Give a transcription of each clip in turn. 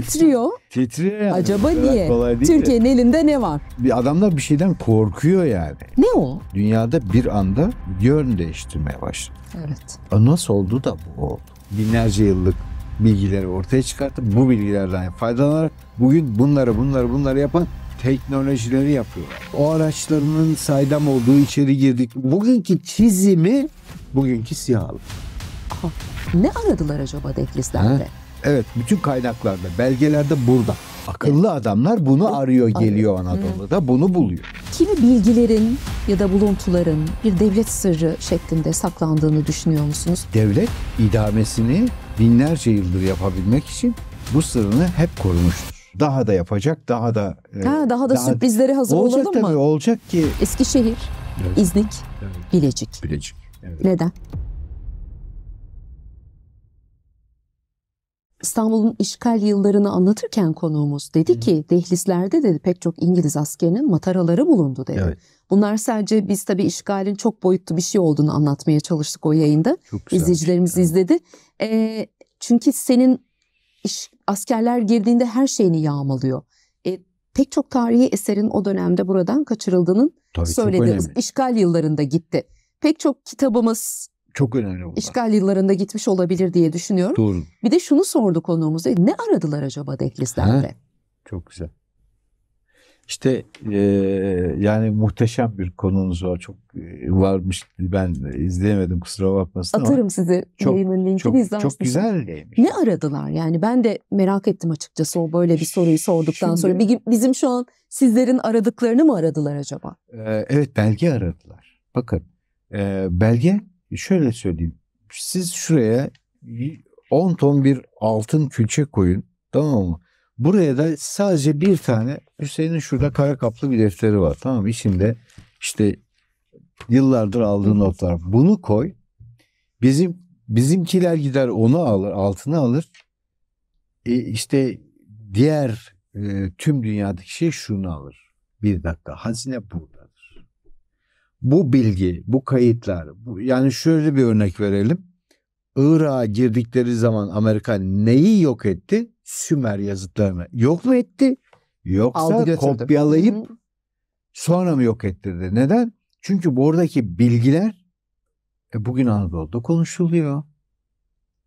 titriyor. Titriyor yani. Acaba niye? Türkiye'nin elinde ne var? Bir adamlar bir şeyden korkuyor yani. Ne o? Dünyada bir anda yön değiştirmeye başladı. Evet. A, Nasıl oldu da bu oldu? Binlerce yıllık bilgileri ortaya çıkartıp bu bilgilerden faydalanarak bugün bunları bunları bunları yapan teknolojileri yapıyorlar. O araçlarının saydam olduğu içeri girdik. Bugünkü çizimi bugünkü siyahlı. Ne aradılar acaba Deflisler'de? Evet bütün kaynaklarda, belgelerde burada. Akıllı adamlar bunu arıyor geliyor Anadolu'da. Bunu buluyor. Kimi bilgilerin ya da buluntuların bir devlet sırrı şeklinde saklandığını düşünüyor musunuz? Devlet idamesini binlerce yıldır yapabilmek için bu sırrını hep korumuştur. Daha da yapacak, daha da... e, Ha, daha da sürprizlere hazır olacak olalım tabii, mı? olacak ki... Eskişehir, Evet. İznik, Evet. Bilecik. Bilecik. Evet. Neden? İstanbul'un işgal yıllarını anlatırken konuğumuz dedi ki Dehlizler'de dedi pek çok İngiliz askerinin mataraları bulundu dedi. Evet. Bunlar sadece biz tabii işgalin çok boyutlu bir şey olduğunu anlatmaya çalıştık o yayında. Güzel. İzleyicilerimiz izledi. Ee, çünkü senin iş, askerler girdiğinde her şeyini yağmalıyor. E, pek çok tarihi eserin o dönemde buradan kaçırıldığının Tabii çok söyledi. önemli. İşgal yıllarında gitti. Pek çok kitabımız Çok önemli bu. işgal yıllarında gitmiş olabilir diye düşünüyorum. Doğru. Bir de şunu sordu konuğumuz. E, Ne aradılar acaba Dehlizler'de? Çok güzel. İşte e, yani muhteşem bir konunuz var. Çok e, varmış. Ben izleyemedim kusura bakmasın ama Atarım size çok- yayının linkini çok, çok güzel değmiş. Ne aradılar yani? Ben de merak ettim açıkçası o böyle bir soruyu sorduktan Şimdi- sonra. Bizim şu an sizlerin aradıklarını mı aradılar acaba? Ee, evet belge aradılar. Bakın e, belge şöyle söyleyeyim. Siz şuraya 10 ton bir altın külçe koyun. Tamam mı? Buraya da sadece bir tane Hüseyin'in şurada kara kaplı bir defteri var. Tamam mı? İçinde işte yıllardır aldığı notlar. Bunu koy. Bizim bizimkiler gider onu alır, altını alır. E, işte diğer e, tüm dünyadaki şey şunu alır. Bir dakika hazine buradadır. Bu bilgi, bu kayıtlar, bu, yani şöyle bir örnek verelim. Irak'a girdikleri zaman Amerika neyi yok etti? Sümer yazıtlarını yok mu etti? Yoksa kopyalayıp sonra mı yok ettirdi? Neden? Çünkü buradaki bilgiler e, bugün Anadolu'da konuşuluyor.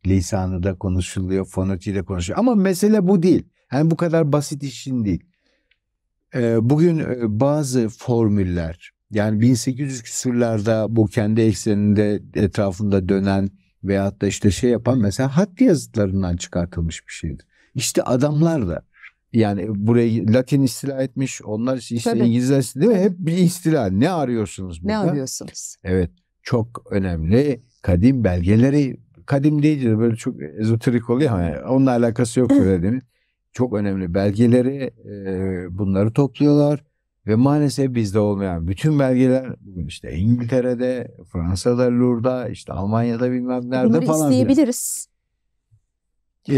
Lisanı da konuşuluyor, fonetiği de konuşuluyor. Ama mesele bu değil. Yani bu kadar basit işin değil. E, bugün e, bazı formüller yani 1800 küsürlerde bu kendi ekseninde etrafında dönen veyahut da işte şey yapan mesela hat yazıtlarından çıkartılmış bir şeydir. İşte adamlar da yani burayı Latin istila etmiş. Onlar işte Tabii. İngilizler değil mi? Hep bir istila. Ne arıyorsunuz Ne burada? arıyorsunuz? Evet. Çok önemli. Kadim belgeleri kadim deyince de böyle çok ezoterik oluyor ama yani onunla alakası yok mi? Çok önemli belgeleri e, bunları topluyorlar ve maalesef bizde olmayan bütün belgeler bugün işte İngiltere'de, Fransa'da, Louvre'da, işte Almanya'da bilmem nerede Bunları falan. filan. isteyebiliriz. Ee,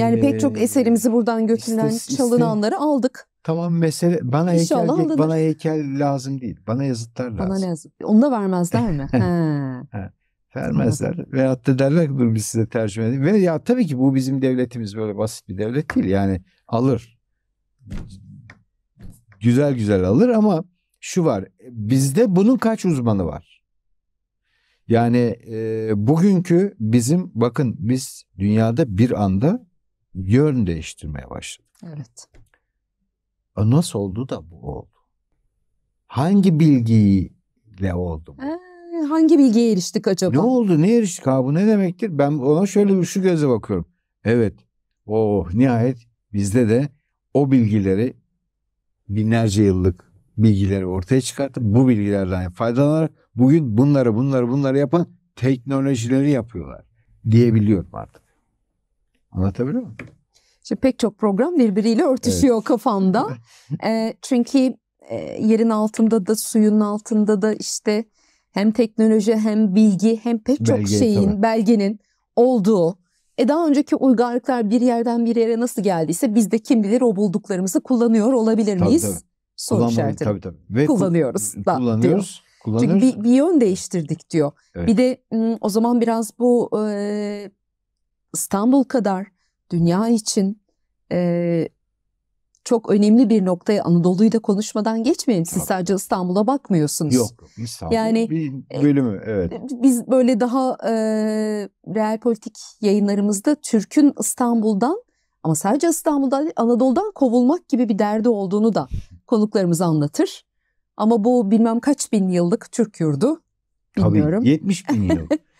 Yani pek çok eserimizi buradan götürülen, iste- iste- çalınanları aldık. Tamam mesele bana İnşallah heykel alınır. bana heykel lazım değil. Bana yazıtlar lazım. Bana yazık. Onu da vermezler mi? Vermezler. Veyahut da derler ki dur biz size tercüme edelim. Ve ya tabii ki bu bizim devletimiz böyle basit bir devlet değil. Yani alır. Güzel güzel alır ama şu var. Bizde bunun kaç uzmanı var? Yani e, bugünkü bizim bakın biz dünyada bir anda yön değiştirmeye başladık. Evet. A, Nasıl oldu da bu oldu? Hangi bilgiyle oldu bu? Ha, hangi bilgiye eriştik acaba? Ne oldu? Ne eriştik? Ha bu ne demektir? Ben ona şöyle bir şu göze bakıyorum. Evet. Oh nihayet bizde de o bilgileri binlerce yıllık bilgileri ortaya çıkartıp bu bilgilerden faydalanarak bugün bunları bunları bunları yapan teknolojileri yapıyorlar diyebiliyorum artık. Anlatabiliyor muyum? İşte pek çok program birbiriyle örtüşüyor kafamda. E, çünkü e, yerin altında da suyun altında da işte hem teknoloji hem bilgi hem pek çok Belge, şeyin tabii. belgenin olduğu. E daha önceki uygarlıklar bir yerden bir yere nasıl geldiyse biz de kim bilir o bulduklarımızı kullanıyor olabilir Tabii, miyiz? tabii. Soru Kullanmalı- işareti. Tabii tabii. Ve ku- Kullanıyoruz da kullanıyoruz. Kullanıyoruz. Çünkü bir, bir yön değiştirdik diyor. Evet. Bir de o zaman biraz bu e, İstanbul kadar dünya için e, çok önemli bir noktaya Anadolu'yu da konuşmadan geçmeyelim. Siz Tabii. sadece İstanbul'a bakmıyorsunuz. Yok İstanbul Yani, bir e, bölümü evet. Biz böyle daha e, real politik yayınlarımızda Türk'ün İstanbul'dan ama sadece İstanbul'dan Anadolu'dan kovulmak gibi bir derdi olduğunu da konuklarımız anlatır. Ama bu bilmem kaç bin yıllık Türk yurdu. Bilmiyorum. Tabii 70 bin yıl.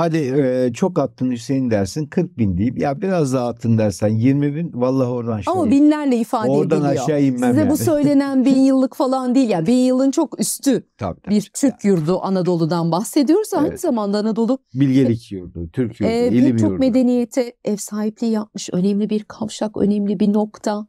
Hadi e, çok attın Hüseyin dersin 40 bin deyip ya biraz daha attın dersen 20 bin vallahi oradan aşağı. Ama in. binlerle ifade Oradan ediliyor. aşağı inmem Size yani. bu söylenen bin yıllık falan değil. Yani bin yılın çok üstü Tabii, tabii. bir Türk yurdu Anadolu'dan bahsediyoruz. Aynı Evet. zamanda Anadolu Bilgelik yurdu, Türk yurdu, e, ilim birçok yurdu. medeniyete ev sahipliği yapmış. Önemli bir kavşak, önemli bir nokta.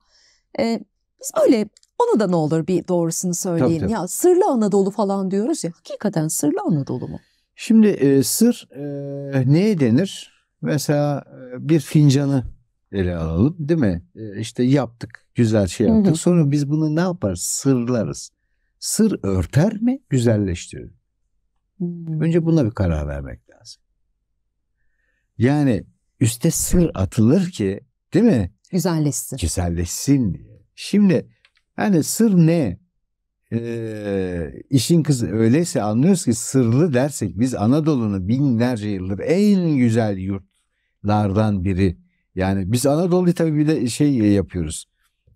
E, biz böyle onu da ne olur bir doğrusunu söyleyin. tabii. Ya sırlı Anadolu falan diyoruz ya. Hakikaten sırlı Anadolu mu? Şimdi e, sır e, neye denir? Mesela e, bir fincanı ele alalım değil mi? E, işte yaptık, güzel şey Hı hı. yaptık. Sonra biz bunu ne yaparız? Sırlarız. Sır örter mi, güzelleştirir mi? Hmm. Önce buna bir karar vermek lazım. Yani üste sır atılır ki değil mi? Güzelleşsin. Güzelleşsin diye. Şimdi hani sır ne? Ee, işin kızı öyleyse anlıyoruz ki sırlı dersek biz Anadolu'nun binlerce yıldır en güzel yurtlardan biri. Yani biz Anadolu'yu tabii bir de şey yapıyoruz.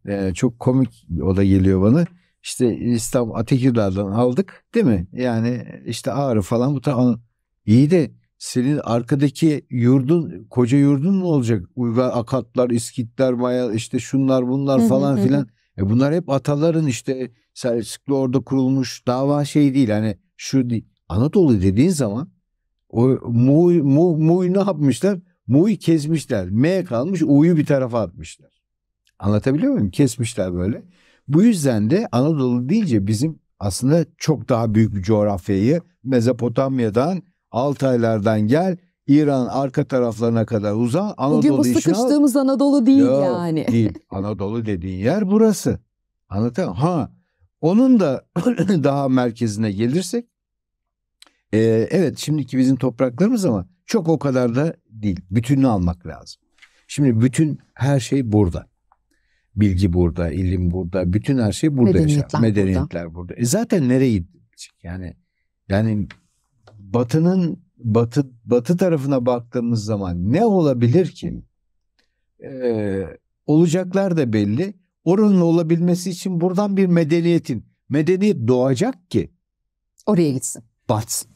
Ee, çok komik o da geliyor bana. İşte İstanbul Atekirdağ'dan aldık değil mi? Yani işte Ağrı falan bu taraf. İyi de senin arkadaki yurdun, koca yurdun mu olacak? Uygar Akatlar, İskitler, Maya işte şunlar bunlar falan filan. E bunlar hep ataların işte Selçuklu orada kurulmuş dava şey değil hani şu değil. Anadolu dediğin zaman o mu, mu, mu'yu ne yapmışlar? Mu'yu kesmişler. M kalmış U'yu bir tarafa atmışlar. Anlatabiliyor muyum? Kesmişler böyle. Bu yüzden de Anadolu deyince bizim aslında çok daha büyük bir coğrafyayı Mezopotamya'dan Altaylardan gel İran arka taraflarına kadar uzan Anadolu Bugün bu işini al. sıkıştığımız Anadolu değil Yok, yani. Değil. Anadolu dediğin yer burası. Mı? Ha. Onun da daha merkezine gelirsek e, evet şimdiki bizim topraklarımız ama çok o kadar da değil. Bütününü almak lazım. Şimdi bütün her şey burada. Bilgi burada, ilim burada, bütün her şey burada Medeniyetler yaşar. Medeniyetler burada. E zaten nereye gidecek? Yani yani Batı'nın Batı Batı tarafına baktığımız zaman ne olabilir ki? Ee, olacaklar da belli. Oranın olabilmesi için buradan bir medeniyetin medeniyet doğacak ki Oraya gitsin. batsın.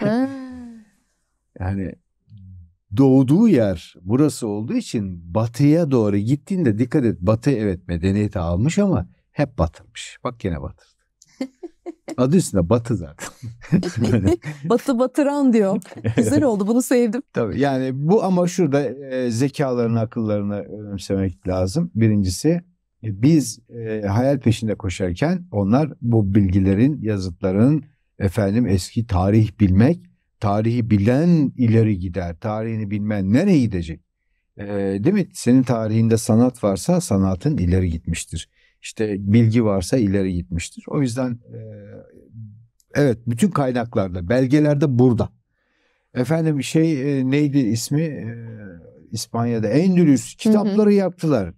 Yani doğduğu yer burası olduğu için batıya doğru gittiğinde dikkat et. Batı evet medeniyeti almış ama hep batırmış. Bak yine batırdı. Adı üstünde batı zaten. Batı batıran diyor. Güzel oldu bunu sevdim. Tabii yani bu ama şurada e, zekalarını, akıllarını önemsemek lazım. Birincisi biz e, hayal peşinde koşarken onlar bu bilgilerin, yazıtların efendim eski tarih bilmek, tarihi bilen ileri gider. Tarihini bilmeyen nereye gidecek? E, değil mi? Senin tarihinde sanat varsa sanatın ileri gitmiştir. İşte bilgi varsa ileri gitmiştir. O yüzden e, evet bütün kaynaklarda, belgelerde burada. Efendim şey e, neydi ismi? E, İspanya'da Endülüs kitapları yaptılar.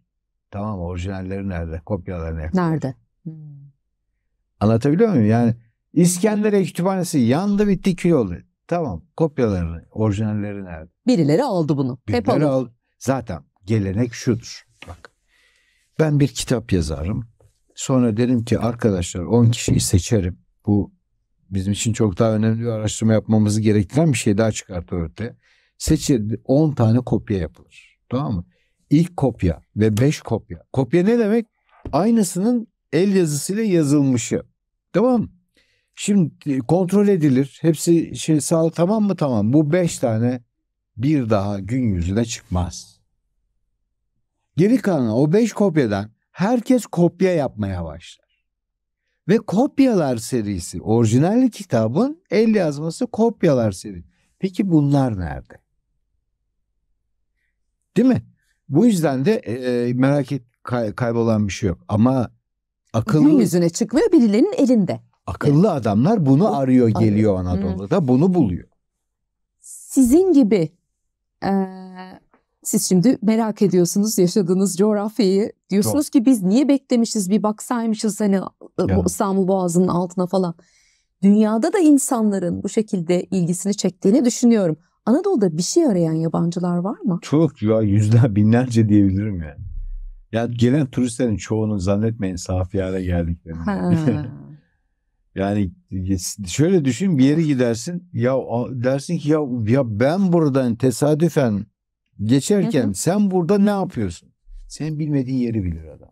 Tamam orijinalleri nerede? Kopyaları nerede? Nerede? Hmm. Anlatabiliyor muyum? Yani İskenderiye kütüphanesi yandı bitti kül oldu. Tamam kopyaları, orijinalleri nerede? Birileri aldı bunu. Hep Birileri alır. al. Zaten gelenek şudur. Bak ben bir kitap yazarım. Sonra derim ki arkadaşlar 10 kişiyi seçerim. Bu bizim için çok daha önemli bir araştırma yapmamızı gerektiren bir şey daha çıkartır ortaya. Seçir 10 tane kopya yapılır. Tamam mı? İlk kopya ve 5 kopya. Kopya ne demek? Aynısının el yazısıyla yazılmışı. Tamam? Şimdi kontrol edilir. Hepsi şey sağ tamam mı? Tamam. Bu 5 tane bir daha gün yüzüne çıkmaz. Geri kalan o 5 kopyadan herkes kopya yapmaya başlar. Ve kopyalar serisi, orijinal kitabın el yazması kopyalar serisi. Peki bunlar nerede? Değil mi? Bu yüzden de e, merak et kay- kaybolan bir şey yok. Ama Gün akıllı yüzüne çıkmıyor birilerinin elinde. akıllı adamlar bunu Bu- arıyor arıyor. geliyor Anadolu'da bunu buluyor. Sizin gibi eee, Siz şimdi merak ediyorsunuz yaşadığınız coğrafyayı. Diyorsunuz ki biz niye beklemişiz bir baksaymışız hani Ya. bu İstanbul Boğazı'nın altına falan. Dünyada da insanların bu şekilde ilgisini çektiğini düşünüyorum. Anadolu'da bir şey arayan yabancılar var mı? Çok ya yüzler binlerce diyebilirim yani. Ya gelen turistlerin çoğunun zannetmeyin safiyane geldiklerini. Yani şöyle düşün bir yere gidersin ya dersin ki ya ya ben buradan tesadüfen geçerken Hı hı. sen burada ne yapıyorsun? Senin bilmediğin yeri bilir adam.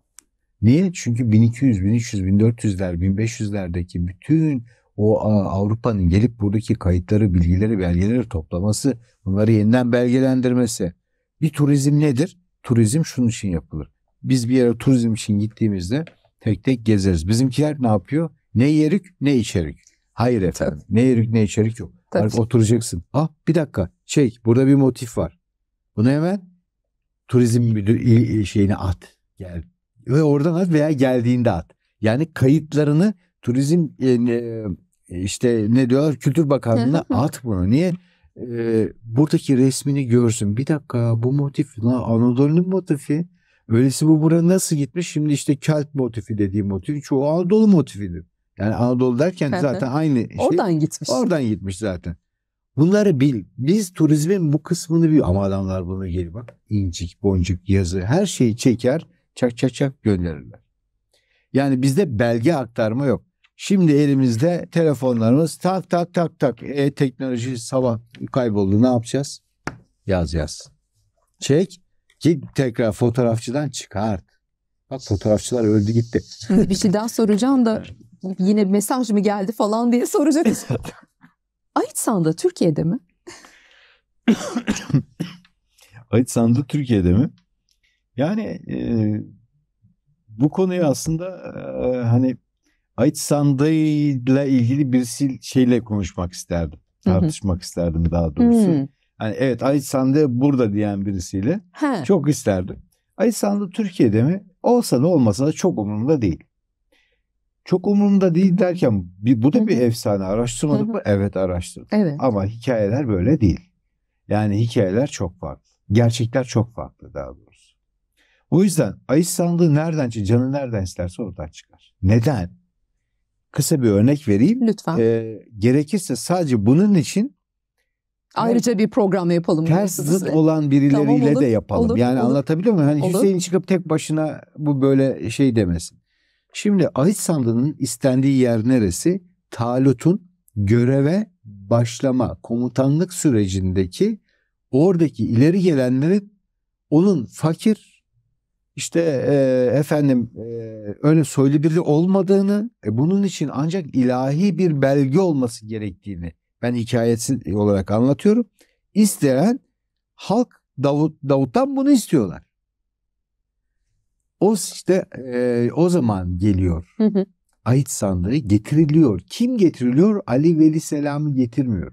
Niye? Çünkü 1200, 1300, 1400'ler, 1500'lerdeki bütün o Avrupa'nın gelip buradaki kayıtları, bilgileri, belgeleri toplaması, bunları yeniden belgelendirmesi. Bir turizm nedir? Turizm şunun için yapılır. Biz bir yere turizm için gittiğimizde tek tek gezeriz. Bizimkiler ne yapıyor? Ne yerik ne içerik. Hayır efendim. Ne yerik ne içerik yok. Tabii. Artık oturacaksın. Ah bir dakika. Şey burada bir motif var. Bunu hemen turizm müdür şeyine at. Gel. Ve oradan at veya geldiğinde at. Yani kayıtlarını turizm e, e, işte ne diyorlar Kültür Bakanlığı'na at bunu. Niye? Ee, buradaki resmini görsün. Bir dakika bu motif lan Anadolu'nun motifi. Öyleyse bu buraya nasıl gitmiş? Şimdi işte Kelt motifi dediğim motif çoğu Anadolu motifidir. Yani Anadolu derken zaten aynı şey. Oradan gitmiş. Oradan gitmiş zaten. Bunları bil. Biz turizmin bu kısmını bil. Ama adamlar bunu geliyor bak. incik, boncuk, yazı her şeyi çeker. Çak çak çak gönderirler. Yani bizde belge aktarma yok. Şimdi elimizde telefonlarımız tak tak tak tak. E, teknoloji sabah kayboldu. Ne yapacağız? Yazacağız. Çek. Git tekrar fotoğrafçıdan çıkart. Bak fotoğrafçılar öldü gitti. Şimdi bir şey daha soracağım da yine mesaj mı geldi falan diye soracak. Ait sandığı Türkiye'de mi? Ait sandığı Türkiye'de mi? Yani e, bu konuyu aslında e, hani ait sandığıyla ilgili birisi şeyle konuşmak isterdim. Tartışmak isterdim daha doğrusu. Hmm. Hani evet ait sandığı burada diyen birisiyle He. çok isterdim. Ait sandığı Türkiye'de mi? Olsa da olmasa da çok umurumda değil. Çok umurumda değil derken bir, bu da bir Hı hı. efsane. Araştırmadık Hı hı. mı? Evet araştırdık. Evet. Ama hikayeler böyle değil. Yani hikayeler çok farklı. Gerçekler çok farklı daha doğrusu. O yüzden ayı sandığı nereden canı nereden isterse oradan çıkar. Neden? Kısa bir örnek vereyim. Lütfen. Ee, gerekirse sadece bunun için Ayrıca bir program yapalım. ters zıt olan birileriyle Tamam, olur, de yapalım. olur, yani olur. anlatabiliyor muyum? Hani Olur. Hüseyin çıkıp tek başına bu böyle şey demesin. Şimdi ahit sandığının istendiği yer neresi? Talut'un göreve başlama, komutanlık sürecindeki oradaki ileri gelenlerin onun fakir işte e, efendim e, öyle soylu biri olmadığını, e, bunun için ancak ilahi bir belge olması gerektiğini ben hikayesi olarak anlatıyorum. İsteyen halk Davut Davut'tan bunu istiyorlar. O işte e, o zaman geliyor. Hı hı. Ait sandığı getiriliyor. Kim getiriliyor? Ali Veli Selam'ı getirmiyor.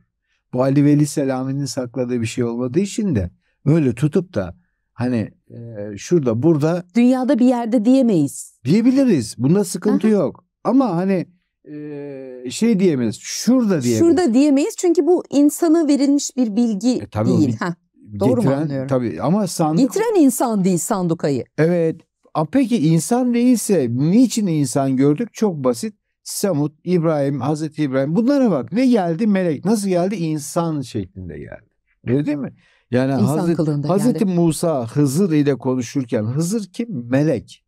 Bu Ali Veli Selami'nin sakladığı bir şey olmadığı için de öyle tutup da hani e, şurada burada Dünyada bir yerde diyemeyiz. diyebiliriz. Bunda sıkıntı Aha. yok. Ama hani e, şey diyemeyiz. Şurada diyemeyiz. Şurada diyemeyiz çünkü bu insana verilmiş bir bilgi E, tabii o değil. bir- Heh, doğru mu Getiren- anlıyorum? Tabii ama sandık Getiren insan değil sandukayı. Evet. A, peki insan değilse niçin insan gördük? Çok basit. Samut, İbrahim, Hazreti İbrahim bunlara bak. Ne geldi? Melek. Nasıl geldi? İnsan şeklinde geldi. Öyle değil mi? Yani İnsan Hazreti, kılığında Hazreti geldi. Musa Hızır ile konuşurken Hızır kim? Melek.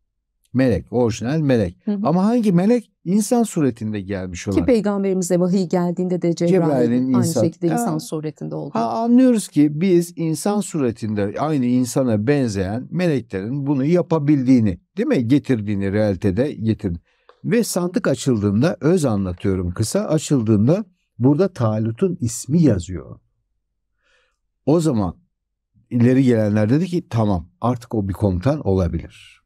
Melek. Orijinal melek. Hı hı. Ama hangi melek? İnsan suretinde gelmiş olan. Ki peygamberimize vahiy geldiğinde de Cebrail Cebrail'in aynı insan- şekilde Ha. insan suretinde oldu. Ha, anlıyoruz ki biz insan suretinde aynı insana benzeyen meleklerin bunu yapabildiğini, değil mi? Getirdiğini realitede getirdi. Ve sandık açıldığında öz anlatıyorum kısa açıldığında burada Talut'un ismi yazıyor. O zaman ileri gelenler dedi ki tamam artık o bir komutan olabilir.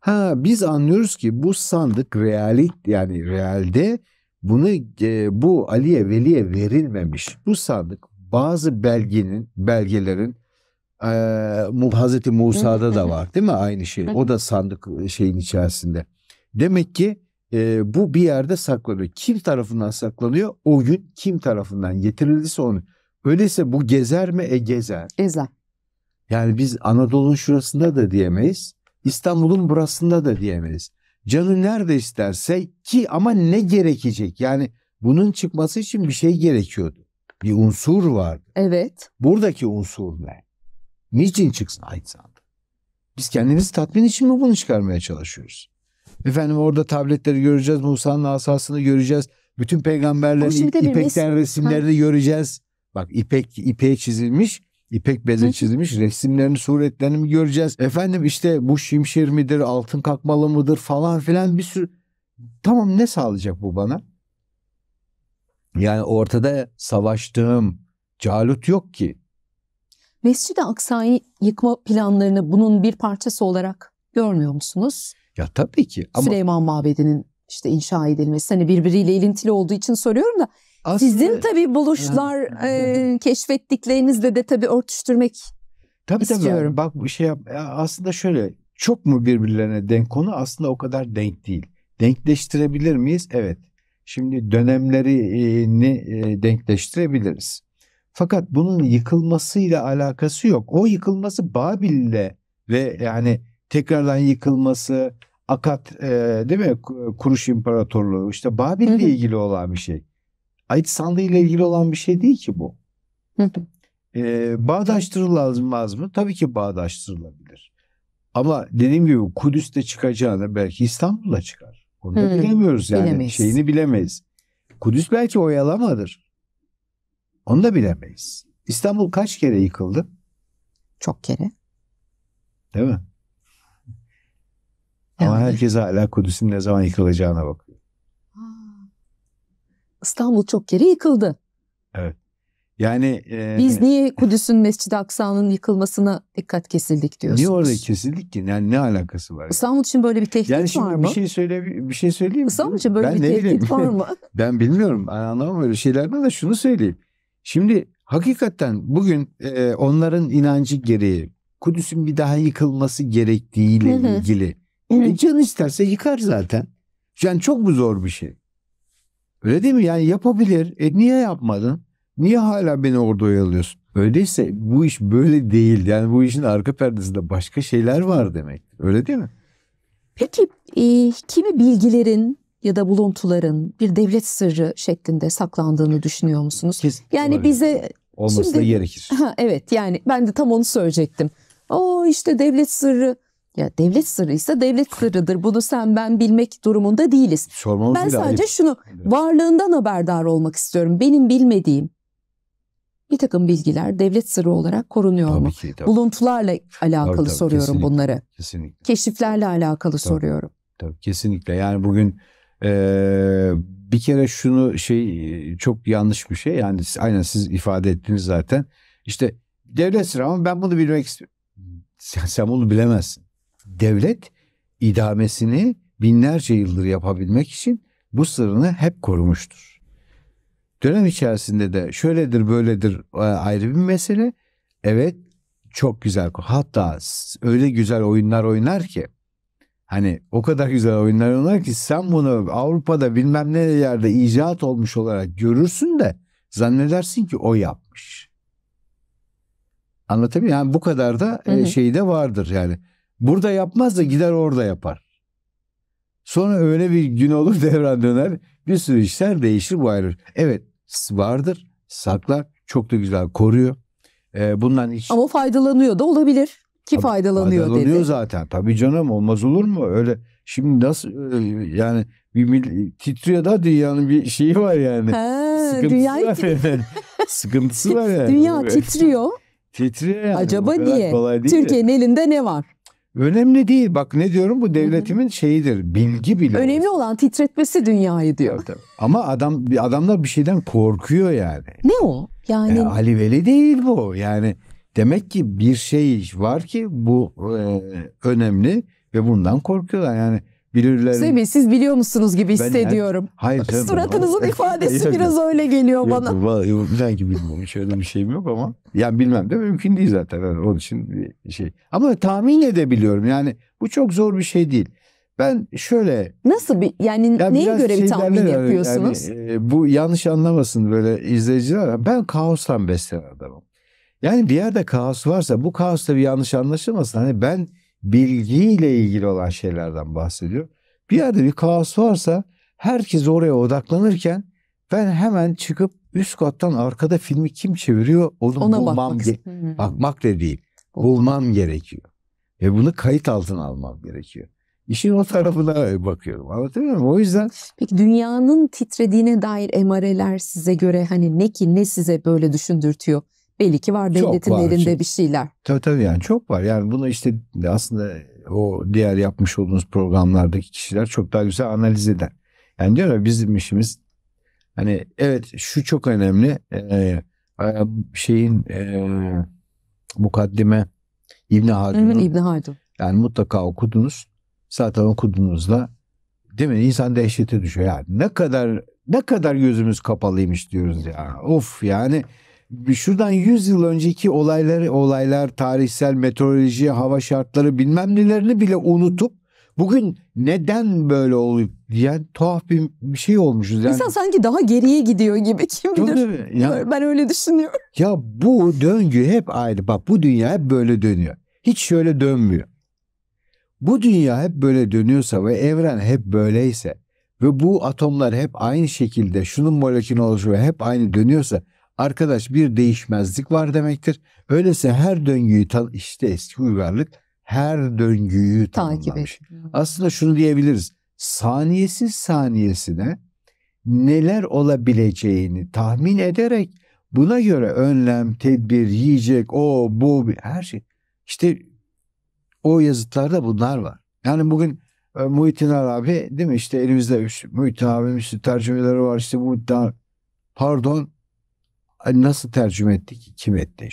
Ha biz anlıyoruz ki bu sandık realit yani realde bunu e, bu Ali'ye Veli'ye verilmemiş. Bu sandık bazı belgenin belgelerin e, Hazreti Musa'da da var değil mi aynı şey. O da sandık şeyin içerisinde. Demek ki e, bu bir yerde saklanıyor. Kim tarafından saklanıyor? O gün kim tarafından getirildiyse onu. Öyleyse bu gezer mi? E gezer. Ezel. Yani biz Anadolu'nun şurasında da diyemeyiz. İstanbul'un burasında da diyemeyiz. Canı nerede isterse ki ama ne gerekecek? Yani bunun çıkması için bir şey gerekiyordu. Bir unsur vardı. Evet. Buradaki unsur ne? Niçin çıksın ait sandı? Biz kendimizi tatmin için mi bunu çıkarmaya çalışıyoruz? Efendim orada tabletleri göreceğiz, Musa'nın asasını göreceğiz. Bütün peygamberlerin ipekten resimlerini göreceğiz. Bak ipek ipeğe çizilmiş, ipek beze çizilmiş resimlerini, suretlerini mi göreceğiz? Efendim işte bu şimşir midir, altın kalkmalı mıdır falan filan bir sürü. Tamam ne sağlayacak bu bana? Yani ortada savaştığım Calut yok ki. Mescid-i Aksa'yı yıkma planlarını bunun bir parçası olarak görmüyor musunuz? Ya tabii ki ama Süleyman Mabedi'nin işte inşa edilmesi hani birbiriyle ilintili olduğu için soruyorum da aslında- sizin tabii buluşlar, Ha. e, keşfettiklerinizle de tabii örtüştürmek Tabii tabii. istiyorum. Bak bu şey Aslında şöyle çok mu birbirlerine denk konu aslında o kadar denk değil. Denkleştirebilir miyiz? Evet. Şimdi dönemlerini denkleştirebiliriz. Fakat bunun yıkılmasıyla alakası yok. O yıkılması Babil'le ve yani tekrardan yıkılması Akat e, değil mi? Ku- Kuruş İmparatorluğu işte Babil'le Hı hı. ilgili olan bir şey. Ait sandığı ile ilgili olan bir şey değil ki bu. Hı hı. Ee, bağdaştırılmaz mı? Tabii ki bağdaştırılabilir. Ama dediğim gibi Kudüs'te çıkacağını belki İstanbul'da çıkar. Onu da Hmm, bilemiyoruz yani. bilemeyiz. Şeyini bilemeyiz. Kudüs belki oyalamadır. Onu da bilemeyiz. İstanbul kaç kere yıkıldı? çok kere. Değil mi? Ama Yani. herkes hala Kudüs'ün ne zaman yıkılacağına bakıyor. İstanbul çok kere yıkıldı. Yani e, Biz niye Kudüs'ün Mescid-i Aksa'nın yıkılmasına dikkat kesildik diyorsunuz? niye orada kesildik ki? Yani ne alakası var? İstanbul için böyle bir tehdit Yani var şimdi mı? bir şey söyle bir şey söyleyeyim? İstanbul için böyle Ben bir tehdit bileyim. var mı? Ben bilmiyorum. Anlamam öyle şeylerden de şunu söyleyeyim. Şimdi hakikaten bugün e, onların inancı gereği Kudüs'ün bir daha yıkılması gerektiğiyle ilgili. Hı. E, canı isterse yıkar zaten. Yani çok mu zor bir şey? Öyle değil mi? Yani yapabilir. E niye yapmadın? Niye hala beni orada oyalıyorsun? Öyleyse bu iş böyle değil. Yani bu işin arka perdesinde başka şeyler var demek. Öyle değil mi? Peki e, kimi bilgilerin ya da buluntuların bir devlet sırrı şeklinde saklandığını düşünüyor musunuz? Kesin Yani olabilir. bize olması da Şimdi- gerekir. Ha, evet yani ben de tam onu söyleyecektim. O işte devlet sırrı. Ya devlet sırrı ise devlet sırrıdır. Bunu sen ben bilmek durumunda değiliz. Sormamız Ben sadece ayıp. şunu varlığından haberdar olmak istiyorum. Benim bilmediğim bir takım bilgiler devlet sırrı olarak korunuyor mu? Tabii ki. Tabii, Buluntularla alakalı tabii, soruyorum kesinlikle. bunları. kesinlikle. Keşiflerle alakalı soruyorum. Tabii kesinlikle. Yani bugün eee, bir kere şunu şey çok yanlış bir şey. Yani aynen siz ifade ettiniz zaten. İşte devlet sırrı ama ben bunu bilmek istiyorum. Sen, sen bunu bilemezsin. Devlet idamesini binlerce yıldır yapabilmek için bu sırrını hep korumuştur. Dönem içerisinde de şöyledir böyledir e, ayrı bir mesele. Evet çok güzel. Hatta öyle güzel oyunlar oynar ki Hani o kadar güzel oyunlar oynar ki sen bunu Avrupa'da bilmem ne yerde icat olmuş olarak görürsün de zannedersin ki o yapmış. Anlatabiliyor? Yani bu kadar da Hı hı. e, şey de vardır yani. Burada yapmaz da gider orada yapar. Sonra öyle bir gün olur devran döner. Bir sürü işler değişir bu ayrı. Evet vardır saklar çok da güzel koruyor. E, bundan hiç Ama faydalanıyor da olabilir. Ki Tabii, faydalanıyor, faydalanıyor dedi. zaten. Tabii canım olmaz olur mu? Öyle şimdi nasıl e, yani bir titriyor da dünyanın bir şeyi var yani. Ha, Sıkıntısı dünyayı var yani. Sıkıntısı var yani. Dünya titriyor. titriyor yani. Acaba niye? Türkiye'nin elinde ne var? Önemli değil. Bak ne diyorum bu devletimin şeyidir. Bilgi bile. Önemli olan titretmesi dünyayı diyor. Tabii. Ama adam adamlar bir şeyden korkuyor yani. Ne o? Yani E, Ali Veli değil bu. Yani demek ki bir şey var ki bu e, önemli ve bundan korkuyorlar. Yani birileri Semih siz biliyor musunuz gibi Ben- hissediyorum. Hayır canım. Suratınızın ifadesi Yok, biraz öyle geliyor Yok, bana. vallahi belki bilmiyorum. Hiç öyle bir şeyim yok ama. Yani bilmem de mümkün değil zaten. Yani onun için şey. Ama tahmin edebiliyorum. Yani bu çok zor bir şey değil. Ben şöyle Nasıl bir yani ya neye göre bir şey tahmin ya, yapıyorsunuz? Yani, e, bu yanlış anlamasın böyle izleyiciler. Ben kaostan beslenen adamım. Yani bir yerde kaos varsa bu kaosta bir yanlış anlaşılmasın. Hani ben bilgiyle ilgili olan şeylerden bahsediyorum. Bir yerde bir kaos varsa herkes oraya odaklanırken ben hemen çıkıp üst kattan arkada filmi kim çeviriyor onu Ona bulmam bakmak. ge- bakmak da değil. Bulmam gerekiyor. Ve bunu kayıt altına almam gerekiyor. İşin o tarafına bakıyorum. Anlatabiliyor muyum? O yüzden Peki dünyanın titrediğine dair emareler size göre hani ne ki ne size böyle düşündürtüyor? Belli ki var devletin var, elinde bir şeyler. tabii tabii yani çok var. Yani bunu işte aslında o diğer yapmış olduğunuz programlardaki kişiler çok daha güzel analiz eder. Yani diyor ya bizim işimiz hani evet şu çok önemli. Ee, şeyin e, mukaddime İbn Haldun'un İbn Haldun. Yani mutlaka okudunuz. Zaten okuduğunuzda değil mi? İnsan dehşete düşüyor. Yani ne kadar ne kadar gözümüz kapalıymış diyoruz ya. Of yani şuradan 100 yıl önceki olayları, olaylar, tarihsel meteoroloji, hava şartları bilmem nelerini bile unutup bugün neden böyle oluyor diyen tuhaf bir, bir şey olmuşuz. Yani, İnsan sanki daha geriye gidiyor gibi kim bilir. Ya, Ben öyle düşünüyorum. ya bu döngü hep aynı. Bak bu dünya hep böyle dönüyor. Hiç şöyle dönmüyor. Bu dünya hep böyle dönüyorsa ve evren hep böyleyse ve bu atomlar hep aynı şekilde şunun molekülü oluşuyor ve hep aynı dönüyorsa arkadaş bir değişmezlik var demektir. Öyleyse her döngüyü tan işte eski uygarlık her döngüyü Takip et. Aslında şunu diyebiliriz. Saniyesiz saniyesine neler olabileceğini tahmin ederek buna göre önlem, tedbir, yiyecek, o, bu, her şey. İşte o yazıtlarda bunlar var. Yani bugün e, Muhittin Arabi değil mi işte elimizde işte, Muhittin Arabi'nin işte tercümeleri var işte Muhittin. Pardon nasıl tercüme etti ki? Kim etti?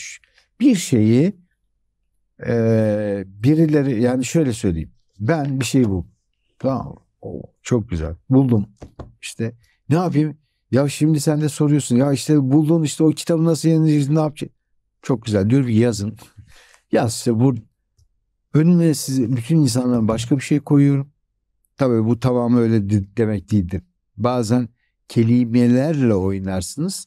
Bir şeyi e, birileri yani şöyle söyleyeyim. Ben bir şey buldum. Tamam? Oo, çok güzel. Buldum. İşte ne yapayım? Ya şimdi sen de soruyorsun. Ya işte buldun işte o kitabı nasıl yayınlayacağız ne yapacağız? Çok güzel. Diyor ki yazın. Yaz işte bu önüne size bütün insanların başka bir şey koyuyorum. Tabii bu tamamı öyle de- demek değildir. Bazen kelimelerle oynarsınız.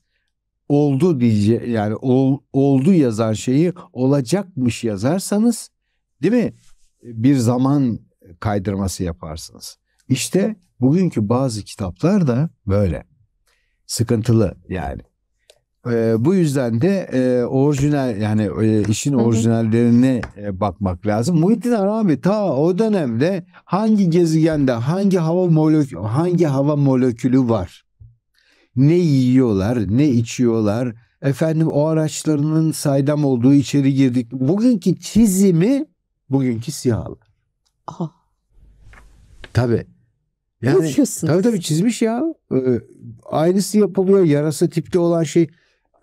Oldu diye yani ol- oldu yazan şeyi olacakmış yazarsanız değil mi? Bir zaman kaydırması yaparsınız. İşte bugünkü bazı kitaplar da böyle. Sıkıntılı yani. Ee, bu yüzden de e, orijinal yani e, işin orijinallerine e, bakmak lazım. Muhittin Arabi ta o dönemde hangi gezegende hangi hava molekülü hangi hava molekülü var? Ne yiyorlar, ne içiyorlar? Efendim o araçlarının saydam olduğu içeri girdik. Bugünkü çizimi bugünkü siyahlı. Aha. Tabii. Yani tabii tabii çizmiş ya. Ee, aynısı yapılıyor. Yarasa tipte olan şey.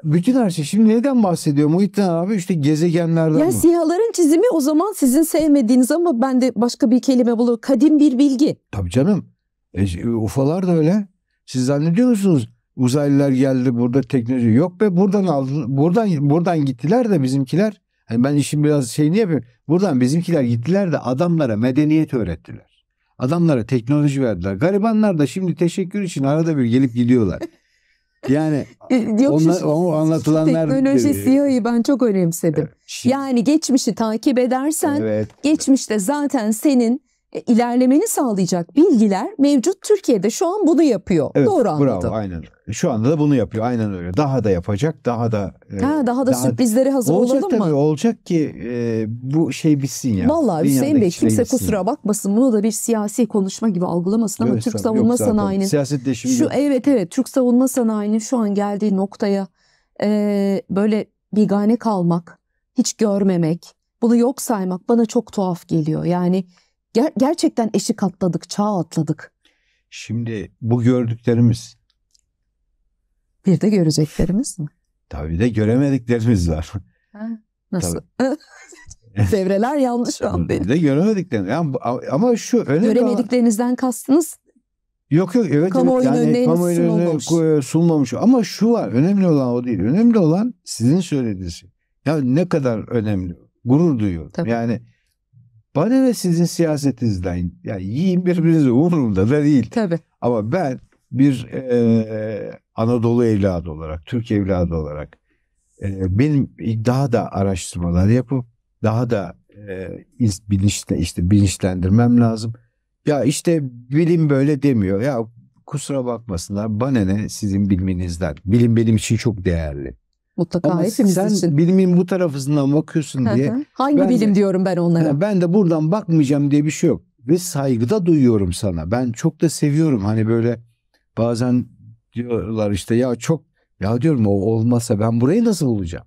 Bütün her şey. Şimdi neden bahsediyor Muhittin abi? İşte gezegenlerden Ya mi? siyahların çizimi o zaman sizin sevmediğiniz ama ben de başka bir kelime bulur. Kadim bir bilgi. Tabii canım. E, UFO'lar da öyle. Siz zannediyor musunuz? Uzaylılar geldi burada teknoloji yok be buradan aldın buradan buradan gittiler de bizimkiler hani ben işin biraz şeyini yapıyorum. Buradan bizimkiler gittiler de adamlara medeniyet öğrettiler. Adamlara teknoloji verdiler. Garibanlar da şimdi teşekkür için arada bir gelip gidiyorlar. Yani onlar o anlatılanlar Teknoloji siyahı ben çok önemsedim. Şimdi- Yani geçmişi takip edersen evet. geçmişte zaten senin ilerlemeni sağlayacak bilgiler mevcut Türkiye'de şu an bunu yapıyor. Evet, Doğru bravo, anladım. aynen. Şu anda da bunu yapıyor. Aynen öyle. Daha da yapacak. Daha da e, Ha, daha da sürprizlere hazır olacak olalım tabii. mı? Olacak ki e, bu şey bitsin ya. Vallahi Hüseyin Bey kimse kusura bakmasın bunu da bir siyasi konuşma gibi algılamasın ama Evet, Türk savunma Yok sanayinin şu evet evet Türk savunma sanayinin şu an geldiği noktaya e, böyle bigane kalmak, hiç görmemek, bunu yok saymak bana çok tuhaf geliyor. Yani ger- gerçekten eşik atladık, çağ atladık. şimdi bu gördüklerimiz Bir de göreceklerimiz mi? tabii de göremediklerimiz var. Nasıl? Devreler yanlış şu an Bir benim. de göremediklerimiz. Yani, ama şu önemli olan- Göremediklerinizden kastınız Yok yok evet. Kamuoyunun evet. önüne kamuoyunun önüne sunulmamış. ko- sunulmamış. Ama şu var önemli olan o değil. Önemli olan sizin söylediğiniz şey. Ya ne kadar önemli. Gurur duyuyorum. Tabii. Yani bana ve sizin siyasetinizden yani yiyin birbirinizi umurumda da değil. tabii. Ama ben bir e, Anadolu evladı olarak, Türk evladı olarak e, benim daha da araştırmalar yapıp daha da e, bilinçle işte bilinçlendirmem lazım. Ya işte bilim böyle demiyor. Ya kusura bakmasınlar. Bana ne sizin bilmenizden. Bilim benim için çok değerli. Mutlaka Ama hepimiz sen için. bilimin bu tarafından bakıyorsun diye. Hangi Ben de- bilim diyorum ben onlara? Ben de buradan bakmayacağım diye bir şey yok. Ve saygıda duyuyorum sana. Ben çok da seviyorum. Hani böyle bazen diyorlar işte ya çok ya diyorum o olmasa ben burayı nasıl bulacağım?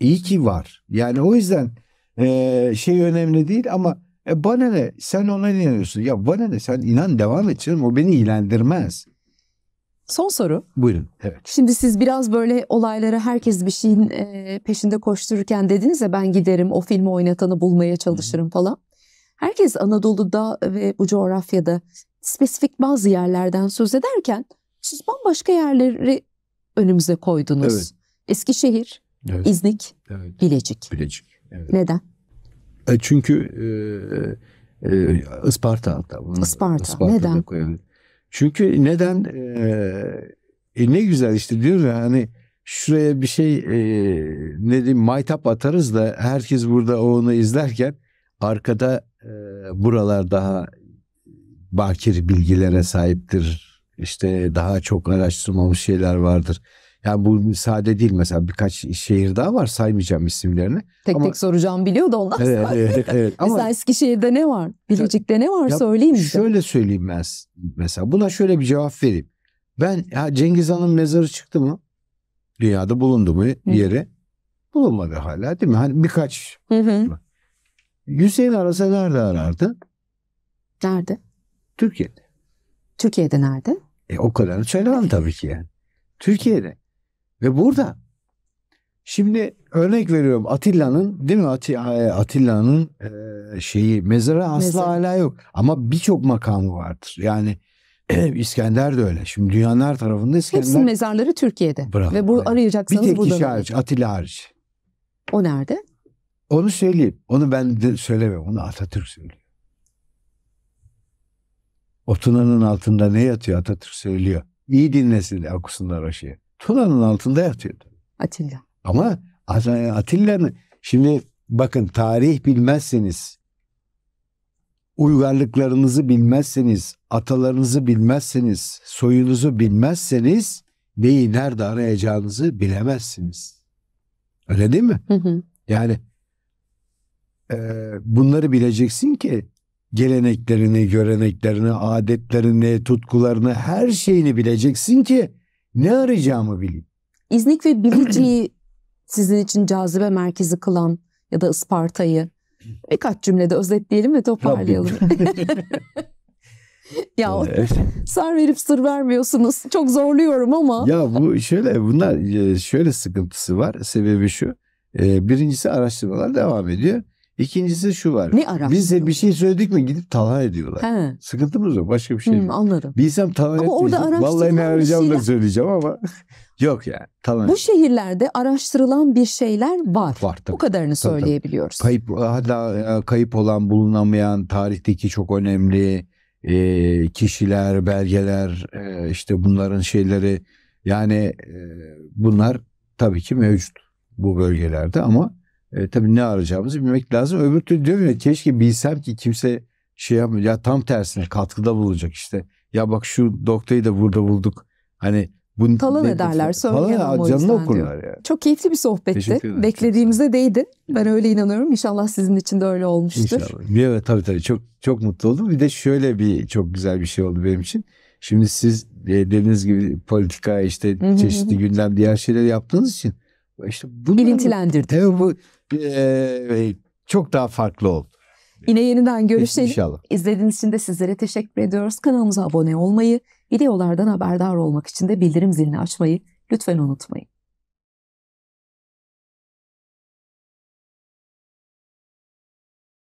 İyi ki var. Yani o yüzden eee, şey önemli değil ama e, bana ne sen ona inanıyorsun. Ya bana ne sen inan devam et canım o beni ilgilendirmez. Son soru. Buyurun. Evet. Şimdi siz biraz böyle olaylara herkes bir şeyin e, peşinde koştururken dediniz ya ben giderim o filmi oynatanı bulmaya çalışırım falan. Herkes Anadolu'da ve bu coğrafyada spesifik bazı yerlerden söz ederken siz bambaşka yerleri önümüze koydunuz. Evet. Eskişehir, Evet. İznik, evet. Bilecik. Bilecik. Evet. Neden? E, çünkü e, e, Isparta hatta. Bunu Isparta. Isparta'da Neden? koyalım. Çünkü neden? E, e, ne güzel işte diyor ya hani şuraya bir şey e, ne diyeyim maytap atarız da herkes burada onu izlerken arkada e, buralar daha bakir bilgilere sahiptir. İşte daha çok araştırmamış şeyler vardır. Yani bu sade değil mesela birkaç şehir daha var saymayacağım isimlerini. Tek Ama- tek soracağım biliyor da ondan Evet, sonra. evet, evet. Ama Mesela Eskişehir'de ne var? Bilecik'te ne var? Ya Söyleyeyim bize. Şöyle söyleyeyim ben mesela buna şöyle bir cevap vereyim. Ben ya Cengiz Han'ın mezarı çıktı mı? Dünyada bulundu mu yeri? Bulunmadı hala değil mi? Hani birkaç Hı hı. Hüseyin arasa nerede arardı? Nerede? Türkiye'de. Türkiye'de nerede? E o kadarını söylemem tabii ki yani. Türkiye'de. Ve burada. Şimdi örnek veriyorum Atilla'nın değil mi Ati- Atilla'nın e, şeyi mezarı asla Mezarı. hala yok. Ama birçok makamı vardır. Yani İskender de öyle. Şimdi dünyanın her tarafında Hepsinin İskender. mezarları Türkiye'de. Bravo, Ve bu. Bir arayacaksanız tek buradan. kişi arayın. hariç Atilla hariç. O nerede? Onu söyleyeyim. Onu ben de söylemiyorum. Onu Atatürk söylüyor. O Tuna'nın altında ne yatıyor Atatürk söylüyor. İyi dinlesin okusunlar o şeyi. Tuna'nın altında yatıyordu. Atilla. Ama At- Atilla'nın şimdi bakın tarih bilmezseniz uygarlıklarınızı bilmezseniz, atalarınızı bilmezseniz, soyunuzu bilmezseniz neyi nerede arayacağınızı bilemezsiniz. Öyle değil mi? Hı hı. Yani e, bunları bileceksin ki geleneklerini, göreneklerini, adetlerini, tutkularını, her şeyini bileceksin ki ne arayacağımı bileyim. İznik ve Bilecik'i sizin için cazibe merkezi kılan ya da Isparta'yı birkaç cümlede özetleyelim ve toparlayalım. ya Evet. sar verip sır vermiyorsunuz. Çok zorluyorum ama. ya bu şöyle bunlar e, şöyle sıkıntısı var. Sebebi şu. E, birincisi araştırmalar devam ediyor. İkincisi şu var. Ne araştırdın? Biz de bir şey söyledik mi gidip talan ediyorlar. He. Sıkıntımız o. Başka bir şey değil. anladım. Bilsem talan Ama orada. Vallahi ne arayacağımı da söyleyeceğim ama yok yani. Talan Bu şehirlerde araştırılan bir şeyler var. var tabii. Bu kadarını Tabii, tabii. söyleyebiliyoruz. Kayıp hala e, kayıp olan bulunamayan tarihteki çok önemli e, kişiler, belgeler e, işte bunların şeyleri yani e, bunlar tabii ki mevcut bu bölgelerde ama e, tabii ne arayacağımızı bilmek lazım. Öbür türlü diyorum ya keşke bilsem ki kimse şey yapmıyor. Ya tam tersine katkıda bulacak işte. Ya bak şu doktayı da burada bulduk. Hani bu Talan ederler, o canını okurlar ya. Çok keyifli bir sohbetti. Beklediğimize değdi. Ben öyle inanıyorum. İnşallah sizin için de öyle olmuştur. İnşallah. Evet tabii tabii çok çok mutlu oldum. Bir de şöyle bir çok güzel bir şey oldu benim için. Şimdi siz e, dediğiniz gibi politika işte çeşitli gündem diğer şeyleri yaptığınız için işte bunlar, Bilintilendirdik. Evet bu e, çok daha farklı oldu. Yine yeniden görüşelim. İnşallah. İzlediğiniz için de sizlere teşekkür ediyoruz. Kanalımıza abone olmayı, videolardan haberdar olmak için de bildirim zilini açmayı lütfen unutmayın.